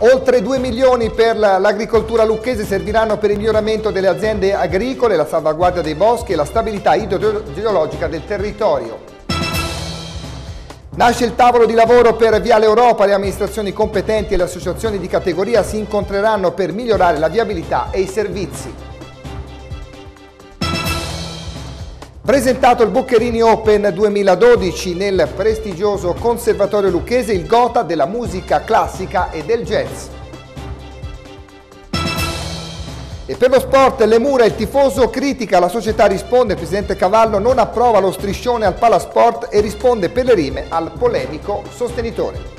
Oltre 2 milioni per l'agricoltura lucchese serviranno per il miglioramento delle aziende agricole, la salvaguardia dei boschi e la stabilità idrogeologica del territorio. Nasce il tavolo di lavoro per Viale Europa, le amministrazioni competenti e le associazioni di categoria si incontreranno per migliorare la viabilità e i servizi. Presentato il Boccherini Open 2012 nel prestigioso Conservatorio Lucchese, il gota della musica classica e del jazz. E per lo sport, le mura, il tifoso critica, la società risponde, il presidente Cavallo non approva lo striscione al Palasport e risponde per le rime al polemico sostenitore.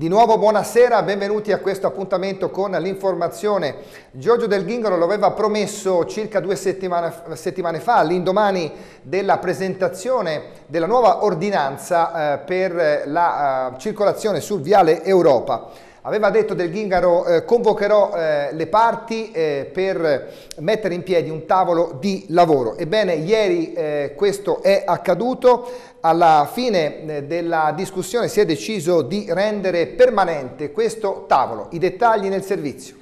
Di nuovo buonasera, benvenuti a questo appuntamento con l'informazione. Giorgio Del Ghingolo lo aveva promesso circa due settimane, settimane fa, all'indomani della presentazione della nuova ordinanza eh, per la eh, circolazione sul viale Europa. Aveva detto Del Ghingaro eh, convocherò eh, le parti eh, per mettere in piedi un tavolo di lavoro. Ebbene, ieri eh, questo è accaduto. Alla fine eh, della discussione si è deciso di rendere permanente questo tavolo. I dettagli nel servizio.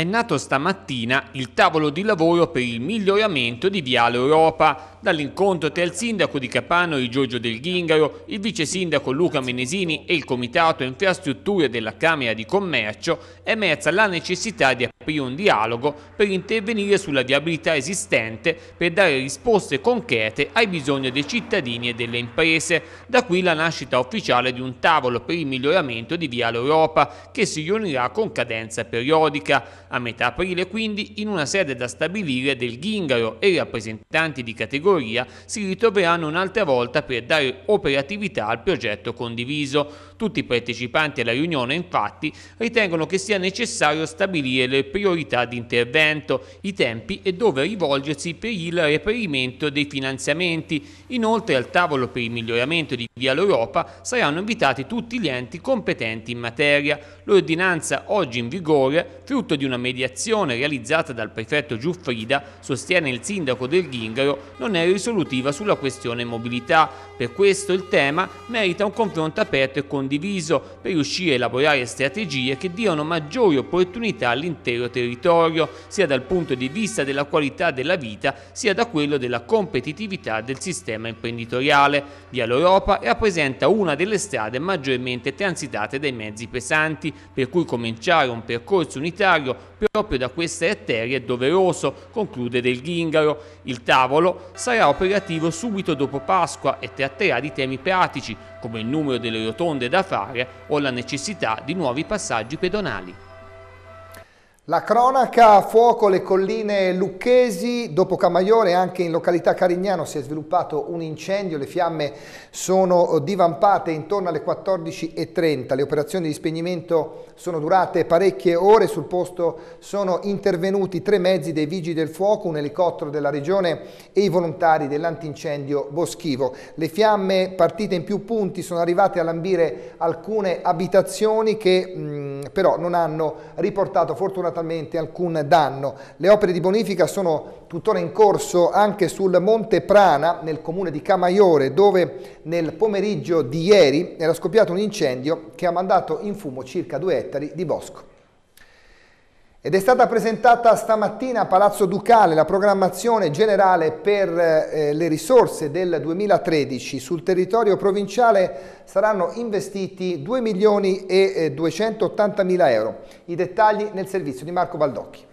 È nato stamattina il tavolo di lavoro per il miglioramento di Viale Europa, dall'incontro tra il sindaco di Capano Giorgio Del Ghingaro, il vice sindaco Luca Menesini e il comitato infrastrutture della Camera di Commercio è emersa la necessità di aprire un dialogo per intervenire sulla viabilità esistente per dare risposte concrete ai bisogni dei cittadini e delle imprese. Da qui la nascita ufficiale di un tavolo per il miglioramento di Viale Europa che si riunirà con cadenza periodica. A metà aprile quindi in una sede da stabilire del Ghingaro e i rappresentanti di categoria si ritroveranno un'altra volta per dare operatività al progetto condiviso. Tutti i partecipanti alla riunione infatti ritengono che sia necessario stabilire le priorità di intervento, i tempi e dove rivolgersi per il reperimento dei finanziamenti. Inoltre al tavolo per il miglioramento di Via l'Europa saranno invitati tutti gli enti competenti in materia. L'ordinanza oggi in vigore, frutto di una mediazione realizzata dal prefetto Giuffrida, sostiene il sindaco del Ghingaro, non è risolutiva sulla questione mobilità. Per questo il tema merita un confronto aperto e condiviso per riuscire a elaborare strategie che diano maggiori opportunità all'intero territorio, sia dal punto di vista della qualità della vita, sia da quello della competitività del sistema imprenditoriale. Via l'Europa rappresenta una delle strade maggiormente transitate dai mezzi pesanti, per cui cominciare un percorso unitario proprio da queste arterie è doveroso, conclude Del Ghingaro. Il tavolo sarà operativo subito dopo Pasqua e tratterà di temi pratici come il numero delle rotonde da fare o la necessità di nuovi passaggi pedonali. La cronaca a fuoco le colline lucchesi, dopo Camaiore anche in località Carignano si è sviluppato un incendio, le fiamme sono divampate intorno alle 14.30, le operazioni di spegnimento sono durate parecchie ore, sul posto sono intervenuti tre mezzi dei vigili del fuoco, un elicottero della regione e i volontari dell'antincendio boschivo. Le fiamme partite in più punti sono arrivate a lambire alcune abitazioni che mh, però non hanno riportato fortunatamente fortunatamente alcun danno. Le opere di bonifica sono tuttora in corso anche sul Monte Prana, nel comune di Camaiore, dove nel pomeriggio di ieri era scoppiato un incendio che ha mandato in fumo circa due ettari di bosco. Ed è stata presentata stamattina a Palazzo Ducale la programmazione generale per eh, le risorse del 2013. Sul territorio provinciale saranno investiti 2 milioni e 280 mila euro. I dettagli nel servizio di Marco Baldocchi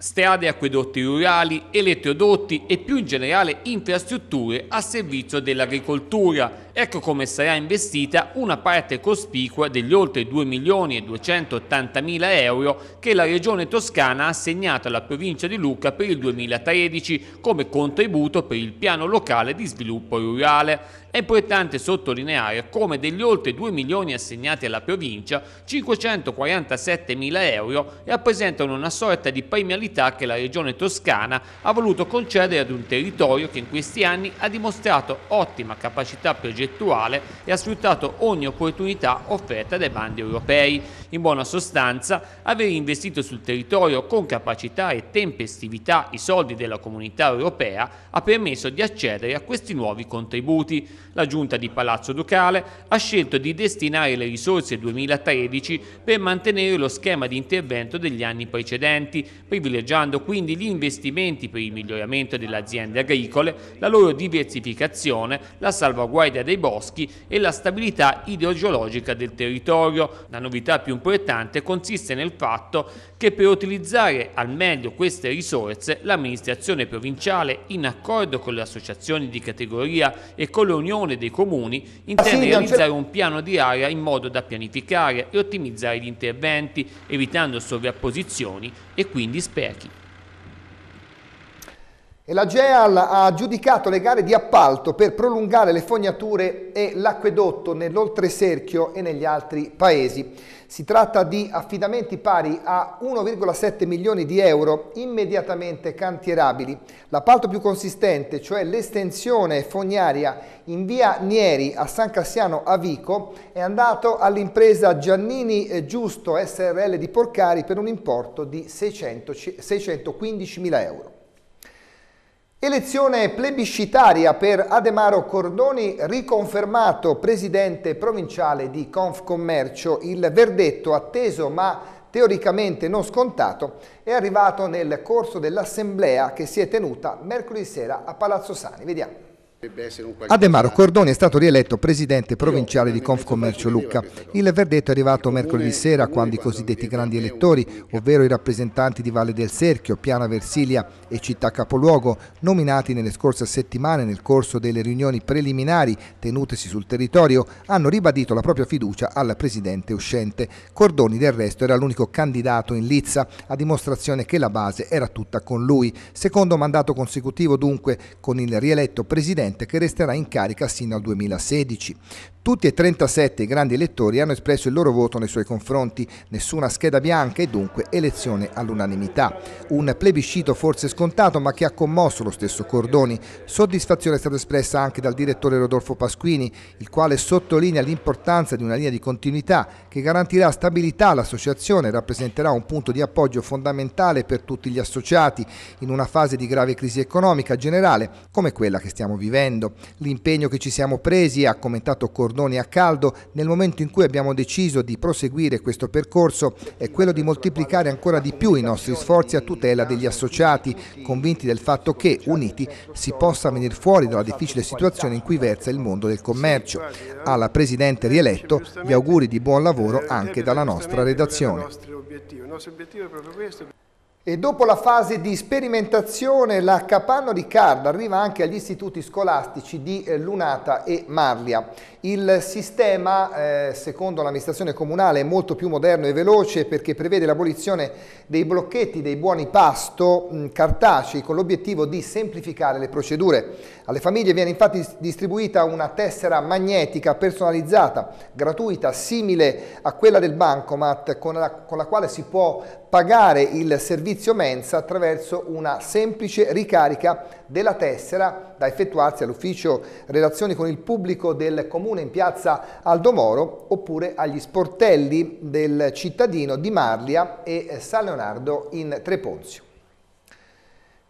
strade acquedotti rurali, elettrodotti e più in generale infrastrutture a servizio dell'agricoltura. Ecco come sarà investita una parte cospicua degli oltre 2 milioni e 280 mila euro che la Regione Toscana ha assegnato alla provincia di Lucca per il 2013 come contributo per il piano locale di sviluppo rurale. È importante sottolineare come degli oltre 2 milioni assegnati alla provincia, 547 mila euro rappresentano una sorta di premialità stabilità che la regione toscana ha voluto concedere ad un territorio che in questi anni ha dimostrato ottima capacità progettuale e ha sfruttato ogni opportunità offerta dai bandi europei. In buona sostanza, aver investito sul territorio con capacità e tempestività i soldi della comunità europea ha permesso di accedere a questi nuovi contributi. La giunta di Palazzo Ducale ha scelto di destinare le risorse 2013 per mantenere lo schema di intervento degli anni precedenti, privilegiando quindi gli investimenti per il miglioramento delle aziende agricole, la loro diversificazione, la salvaguardia dei boschi e la stabilità idrogeologica del territorio. La novità più importante consiste nel fatto che per utilizzare al meglio queste risorse l'amministrazione provinciale, in accordo con le associazioni di categoria e con l'Unione dei Comuni, intende realizzare un piano di area in modo da pianificare e ottimizzare gli interventi, evitando sovrapposizioni e quindi aquí. E la GEAL ha giudicato le gare di appalto per prolungare le fognature e l'acquedotto nell'oltreserchio e negli altri paesi. Si tratta di affidamenti pari a 1,7 milioni di euro immediatamente cantierabili. L'appalto più consistente, cioè l'estensione fognaria in via Nieri a San Cassiano a Vico, è andato all'impresa Giannini Giusto SRL di Porcari per un importo di 600, 615 mila euro. Elezione plebiscitaria per Ademaro Cordoni, riconfermato presidente provinciale di Confcommercio. Il verdetto atteso ma teoricamente non scontato è arrivato nel corso dell'assemblea che si è tenuta mercoledì sera a Palazzo Sani. Vediamo. Ademaro Cordoni è stato rieletto presidente provinciale di Confcommercio Lucca. Il verdetto è arrivato mercoledì sera quando i cosiddetti grandi elettori, ovvero i rappresentanti di Valle del Serchio, Piana Versilia e Città Capoluogo, nominati nelle scorse settimane nel corso delle riunioni preliminari tenutesi sul territorio, hanno ribadito la propria fiducia al presidente uscente. Cordoni del resto era l'unico candidato in lizza, a dimostrazione che la base era tutta con lui. Secondo mandato consecutivo dunque con il rieletto presidente presidente che resterà in carica sino al 2016. Tutti e 37 i grandi elettori hanno espresso il loro voto nei suoi confronti, nessuna scheda bianca e dunque elezione all'unanimità. Un plebiscito forse scontato ma che ha commosso lo stesso Cordoni. Soddisfazione è stata espressa anche dal direttore Rodolfo Pasquini, il quale sottolinea l'importanza di una linea di continuità che garantirà stabilità all'associazione e rappresenterà un punto di appoggio fondamentale per tutti gli associati in una fase di grave crisi economica generale come quella che stiamo vivendo. L'impegno che ci siamo presi, ha commentato Cordoni, cordoni a caldo, nel momento in cui abbiamo deciso di proseguire questo percorso è quello di moltiplicare ancora di più i nostri sforzi a tutela degli associati, convinti del fatto che, uniti, si possa venire fuori dalla difficile situazione in cui versa il mondo del commercio. Alla Presidente rieletto gli auguri di buon lavoro anche dalla nostra redazione. E dopo la fase di sperimentazione la Capanno Ricard arriva anche agli istituti scolastici di eh, Lunata e Marlia. Il sistema, eh, secondo l'amministrazione comunale, è molto più moderno e veloce perché prevede l'abolizione dei blocchetti dei buoni pasto mh, cartacei con l'obiettivo di semplificare le procedure. Alle famiglie viene infatti distribuita una tessera magnetica personalizzata, gratuita, simile a quella del bancomat con la, con la quale si può pagare il servizio mensa attraverso una semplice ricarica della tessera da effettuarsi all'ufficio relazioni con il pubblico del comune in piazza Aldomoro oppure agli sportelli del cittadino di Marlia e San Leonardo in Treponzio.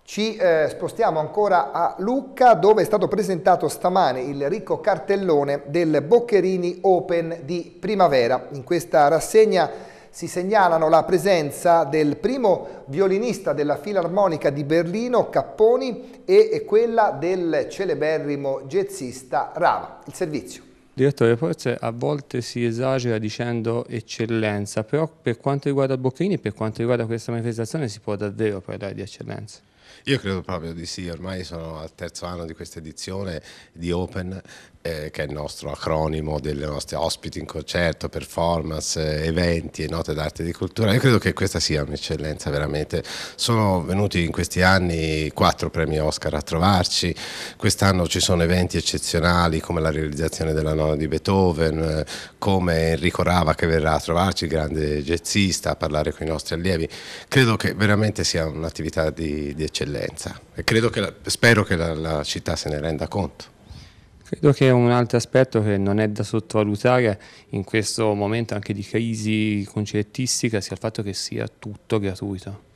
Ci eh, spostiamo ancora a Lucca dove è stato presentato stamane il ricco cartellone del Boccherini Open di primavera. In questa rassegna si segnalano la presenza del primo violinista della Filarmonica di Berlino, Capponi, e quella del celeberrimo jazzista Rava. Il servizio. Direttore, forse a volte si esagera dicendo eccellenza, però per quanto riguarda Boccherini per quanto riguarda questa manifestazione si può davvero parlare di eccellenza? Io credo proprio di sì, ormai sono al terzo anno di questa edizione di Open eh, che è il nostro acronimo delle nostre ospiti in concerto, performance, eventi e note d'arte e di cultura. Io credo che questa sia un'eccellenza veramente. Sono venuti in questi anni quattro premi Oscar a trovarci, quest'anno ci sono eventi eccezionali come la realizzazione della nona di Beethoven, come Enrico Rava che verrà a trovarci, grande jazzista, a parlare con i nostri allievi. Credo che veramente sia un'attività di, di, eccellenza e che, spero che la, la città se ne renda conto. Credo che un altro aspetto che non è da sottovalutare in questo momento anche di crisi concertistica sia il fatto che sia tutto gratuito.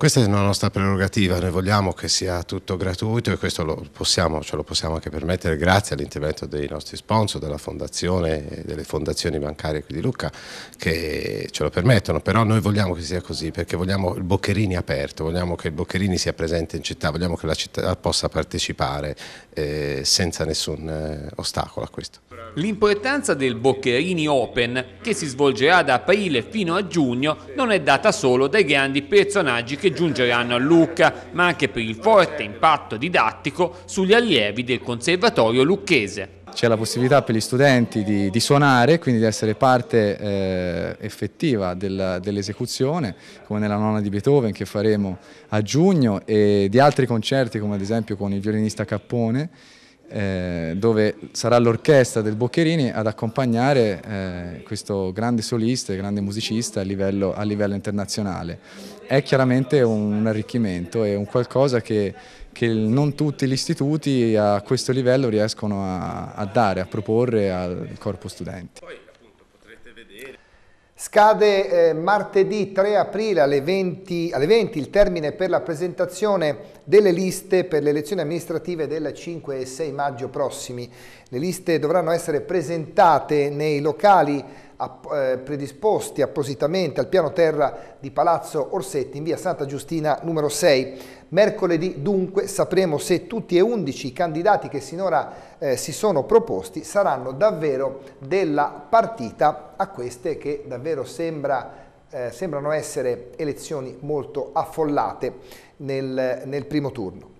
Questa è una nostra prerogativa, noi vogliamo che sia tutto gratuito e questo lo possiamo, ce lo possiamo anche permettere grazie all'intervento dei nostri sponsor, della fondazione e delle fondazioni bancarie qui di Lucca che ce lo permettono, però noi vogliamo che sia così perché vogliamo il Boccherini aperto, vogliamo che il Boccherini sia presente in città, vogliamo che la città possa partecipare eh, senza nessun eh, ostacolo a questo. L'importanza del Boccherini Open, che si svolgerà da aprile fino a giugno, non è data solo dai grandi personaggi che giungeranno a Lucca, ma anche per il forte impatto didattico sugli allievi del Conservatorio Lucchese. C'è la possibilità per gli studenti di, di suonare, quindi di essere parte eh, effettiva del, dell'esecuzione, come nella nona di Beethoven che faremo a giugno e di altri concerti come ad esempio con il violinista Cappone eh, dove sarà l'orchestra del Boccherini ad accompagnare eh, questo grande solista e grande musicista a livello, a livello, internazionale. È chiaramente un arricchimento, è un qualcosa che, che non tutti gli istituti a questo livello riescono a, a dare, a proporre al corpo studenti. Scade eh, martedì 3 aprile alle 20, alle 20, il termine per la presentazione delle liste per le elezioni amministrative del 5 e 6 maggio prossimi. Le liste dovranno essere presentate nei locali eh, predisposti appositamente al piano terra di Palazzo Orsetti in via Santa Giustina numero 6. Mercoledì dunque sapremo se tutti e 11 i candidati che sinora eh, si sono proposti saranno davvero della partita a queste che davvero sembra, eh, sembrano essere elezioni molto affollate nel, nel primo turno.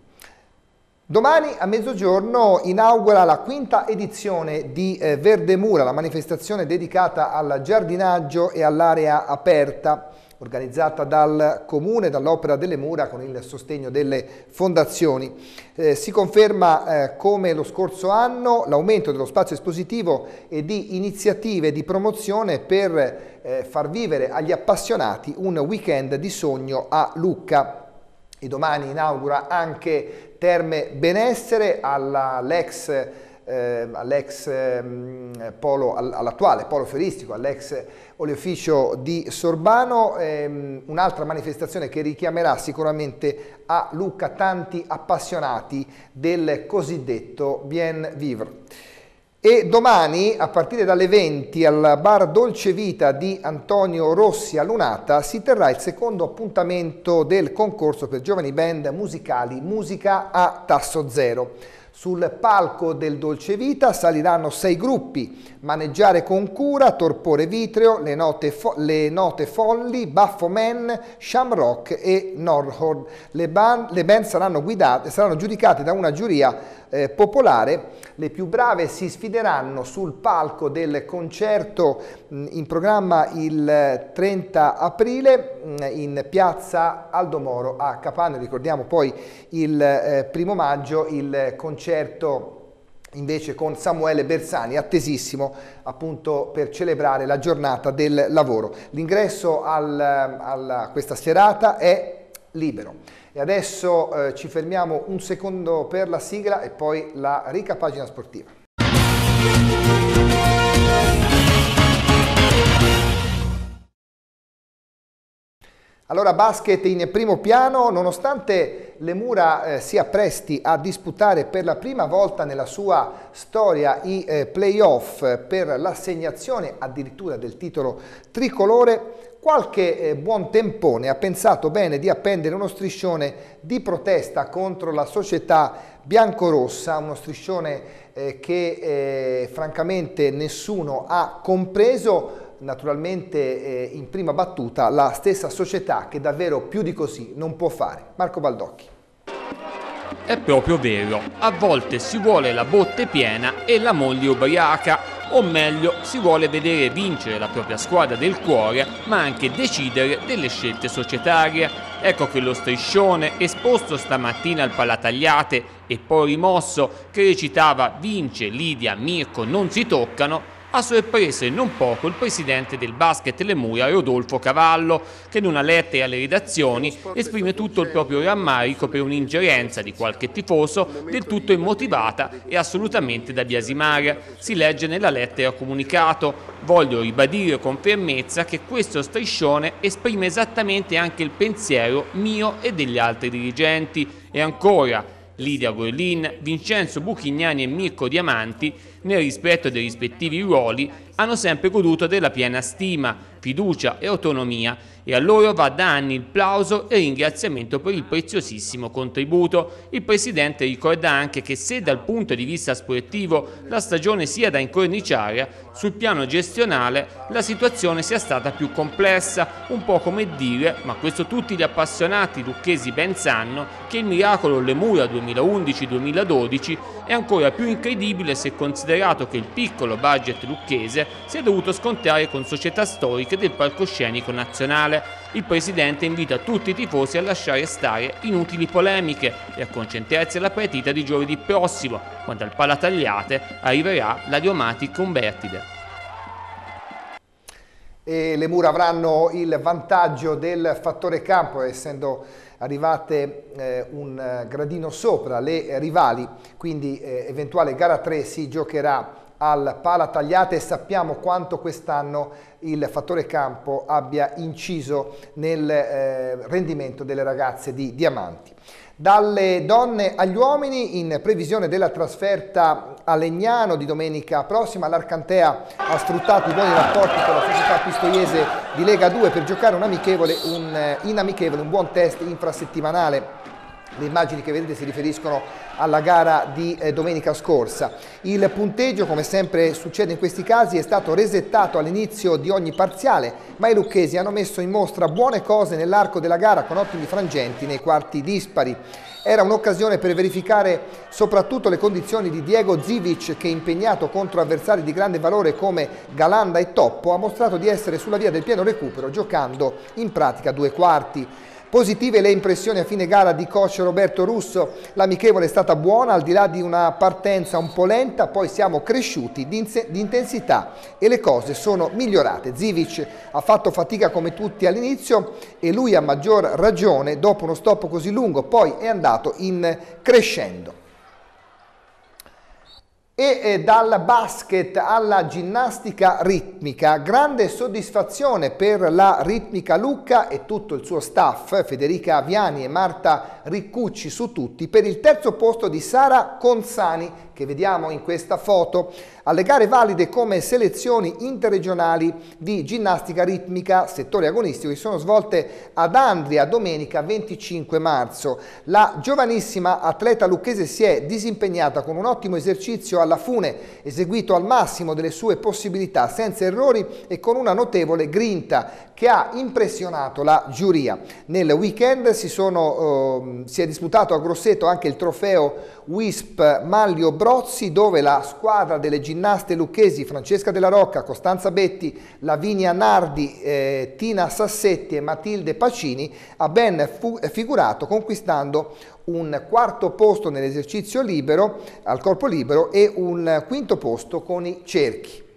Domani a mezzogiorno inaugura la quinta edizione di eh, Verdemura, la manifestazione dedicata al giardinaggio e all'area aperta, organizzata dal Comune, dall'Opera delle Mura con il sostegno delle fondazioni. Eh, si conferma eh, come lo scorso anno l'aumento dello spazio espositivo e di iniziative di promozione per eh, far vivere agli appassionati un weekend di sogno a Lucca. E domani inaugura anche Terme Benessere all'ex eh, all'ex eh, polo, all'attuale polo fioristico, all'ex oleoficio di Sorbano, ehm, un'altra manifestazione che richiamerà sicuramente a Lucca tanti appassionati del cosiddetto bien vivre. E domani, a partire dalle 20, al bar Dolce Vita di Antonio Rossi a Lunata, si terrà il secondo appuntamento del concorso per giovani band musicali Musica a Tasso Zero. Sul palco del Dolce Vita saliranno sei gruppi, Maneggiare con cura, Torpore Vitreo, Le Note, fo le note Folli, Baffo Men, Shamrock e Norhord. Le, le band saranno, guidate, saranno giudicate da una giuria eh, popolare. Le più brave si sfideranno sul palco del concerto in programma il 30 aprile mh, in piazza Aldomoro a Capano. Ricordiamo poi il eh, primo maggio il concerto invece con Samuele Bersani, attesissimo appunto per celebrare la giornata del lavoro. L'ingresso a questa serata è libero. E adesso eh, ci fermiamo un secondo per la sigla e poi la rica pagina sportiva. Allora basket in primo piano, nonostante le Mura eh, si appresti a disputare per la prima volta nella sua storia i eh, playoff per l'assegnazione addirittura del titolo tricolore, qualche eh, buon tempone ha pensato bene di appendere uno striscione di protesta contro la società biancorossa, uno striscione eh, che eh, francamente nessuno ha compreso, naturalmente eh, in prima battuta la stessa società che davvero più di così non può fare. Marco Baldocchi. È proprio vero, a volte si vuole la botte piena e la moglie ubriaca, o meglio si vuole vedere vincere la propria squadra del cuore ma anche decidere delle scelte societarie. Ecco che lo striscione esposto stamattina al Palatagliate e poi rimosso che recitava Vince, Lidia, Mirko non si toccano ha sorpreso e non poco il presidente del basket Lemuria Rodolfo Cavallo, che in una lettera alle redazioni esprime tutto il proprio rammarico per un'ingerenza di qualche tifoso del tutto immotivata e assolutamente da biasimare. Si legge nella lettera comunicato Voglio ribadire con fermezza che questo striscione esprime esattamente anche il pensiero mio e degli altri dirigenti. E ancora, Lidia Gorlin, Vincenzo Buchignani e Mirko Diamanti, nel rispetto dei rispettivi ruoli, hanno sempre goduto della piena stima, fiducia e autonomia e a loro va da anni il plauso e ringraziamento per il preziosissimo contributo. Il Presidente ricorda anche che se dal punto di vista sportivo la stagione sia da incorniciare, sul piano gestionale la situazione sia stata più complessa, un po' come dire, ma questo tutti gli appassionati lucchesi ben sanno, che il miracolo Lemura 2011-2012 è ancora più incredibile se considerato che il piccolo budget lucchese si è dovuto scontrare con società storiche del palcoscenico nazionale. Il Presidente invita tutti i tifosi a lasciare stare inutili polemiche e a concentrarsi alla partita di giovedì prossimo, quando al Palatagliate arriverà la Diomatic Umbertide. E le mura avranno il vantaggio del fattore campo, essendo arrivate eh, un gradino sopra le rivali, quindi eh, eventuale gara 3 si giocherà al pala tagliate e sappiamo quanto quest'anno il fattore campo abbia inciso nel eh, rendimento delle ragazze di Diamanti. Dalle donne agli uomini in previsione della trasferta a Legnano di domenica prossima l'Arcantea ha sfruttato i buoni rapporti con la società pistoiese di Lega 2 per giocare un amichevole, un, in un buon test infrasettimanale le immagini che vedete si riferiscono alla gara di eh, domenica scorsa. Il punteggio, come sempre succede in questi casi, è stato resettato all'inizio di ogni parziale, ma i lucchesi hanno messo in mostra buone cose nell'arco della gara con ottimi frangenti nei quarti dispari. Era un'occasione per verificare soprattutto le condizioni di Diego Zivic che impegnato contro avversari di grande valore come Galanda e Toppo ha mostrato di essere sulla via del pieno recupero giocando in pratica due quarti. Positive le impressioni a fine gara di coach Roberto Russo, l'amichevole è stata buona, al di là di una partenza un po' lenta, poi siamo cresciuti di, di intensità e le cose sono migliorate. Zivic ha fatto fatica come tutti all'inizio e lui a maggior ragione dopo uno stop così lungo, poi è andato in crescendo. E eh, dal basket alla ginnastica ritmica, grande soddisfazione per la ritmica Lucca e tutto il suo staff, Federica Aviani e Marta Riccucci su tutti, per il terzo posto di Sara Consani che vediamo in questa foto, alle gare valide come selezioni interregionali di ginnastica ritmica, settore agonistico, che sono svolte ad Andria domenica 25 marzo. La giovanissima atleta lucchese si è disimpegnata con un ottimo esercizio alla fune, eseguito al massimo delle sue possibilità, senza errori e con una notevole grinta che ha impressionato la giuria. Nel weekend si, sono, eh, si è disputato a Grosseto anche il trofeo WISP Maglio Brozzi dove la squadra delle ginnaste lucchesi Francesca Della Rocca, Costanza Betti, Lavinia Nardi, eh, Tina Sassetti e Matilde Pacini ha ben figurato conquistando un quarto posto nell'esercizio libero, al corpo libero e un quinto posto con i cerchi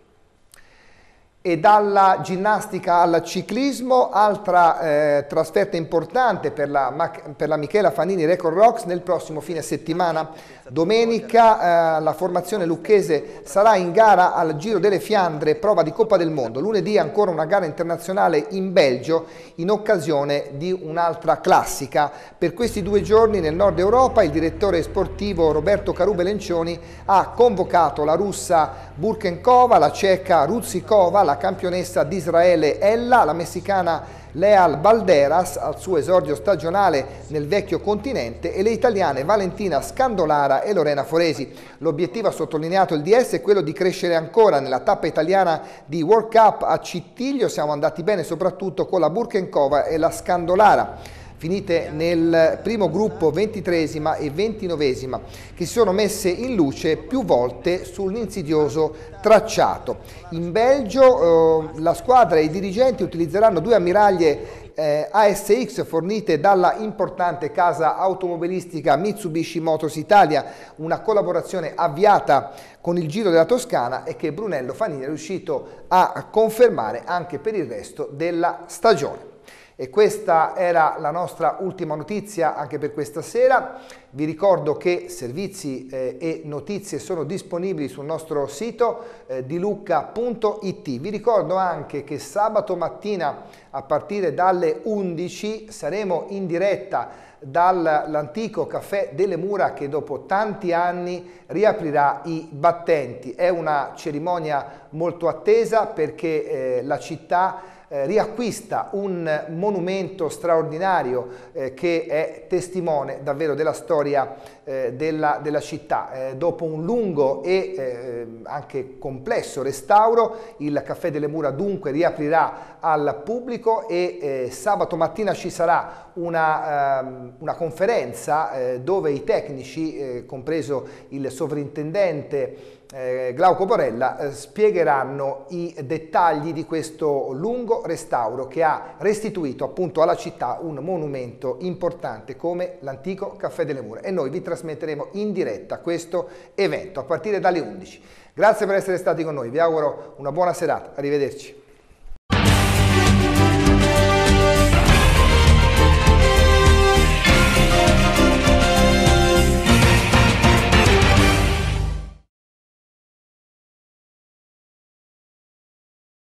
e dalla ginnastica al ciclismo, altra eh, trasferta importante per la, per la, Michela Fanini Record Rocks nel prossimo fine settimana. Domenica eh, la formazione lucchese sarà in gara al Giro delle Fiandre, prova di Coppa del Mondo. Lunedì ancora una gara internazionale in Belgio in occasione di un'altra classica. Per questi due giorni nel nord Europa il direttore sportivo Roberto Carube Lencioni ha convocato la russa Burkenkova, la ceca Ruzikova, la campionessa di Israele Ella, la messicana Leal Balderas al suo esordio stagionale nel vecchio continente e le italiane Valentina Scandolara e Lorena Foresi. L'obiettivo, ha sottolineato il DS, è quello di crescere ancora nella tappa italiana di World Cup a Cittiglio. Siamo andati bene soprattutto con la Burkenkova e la Scandolara. Finite nel primo gruppo 23esima e 29esima, che si sono messe in luce più volte sull'insidioso tracciato. In Belgio eh, la squadra e i dirigenti utilizzeranno due ammiraglie eh, ASX fornite dalla importante casa automobilistica Mitsubishi Motors Italia, una collaborazione avviata con il Giro della Toscana e che Brunello Fanini è riuscito a confermare anche per il resto della stagione. E questa era la nostra ultima notizia anche per questa sera. Vi ricordo che servizi eh, e notizie sono disponibili sul nostro sito eh, dilucca.it. Vi ricordo anche che sabato mattina a partire dalle 11 saremo in diretta dall'antico caffè delle Mura che dopo tanti anni riaprirà i battenti. È una cerimonia molto attesa perché eh, la città eh, riacquista un monumento straordinario eh, che è testimone davvero della storia eh, della, della, città. Eh, dopo un lungo e eh, anche complesso restauro, il Caffè delle Mura dunque riaprirà al pubblico e eh, sabato mattina ci sarà una, ehm, una conferenza dove i tecnici, compreso il sovrintendente eh, Glauco Borella eh, spiegheranno i dettagli di questo lungo restauro che ha restituito appunto alla città un monumento importante come l'antico Caffè delle Mura e noi vi trasmetteremo in diretta questo evento a partire dalle 11. Grazie per essere stati con noi, vi auguro una buona serata, arrivederci.